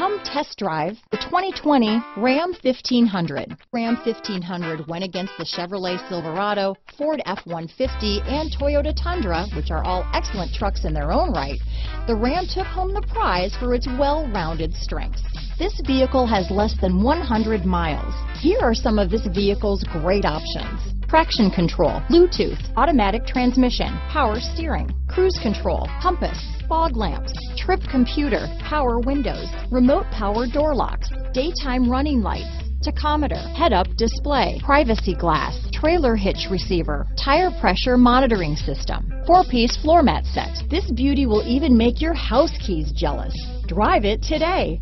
Come test drive the 2020 Ram 1500. Ram 1500 went against the Chevrolet Silverado, Ford F-150, and Toyota Tundra, which are all excellent trucks in their own right. The Ram took home the prize for its well-rounded strengths. This vehicle has less than 100 miles. Here are some of this vehicle's great options. Traction control, Bluetooth, automatic transmission, power steering, cruise control, compass, fog lamps, trip computer, power windows, remote power door locks, daytime running lights, tachometer, head-up display, privacy glass, trailer hitch receiver, tire pressure monitoring system, four-piece floor mat set. This beauty will even make your house keys jealous. Drive it today.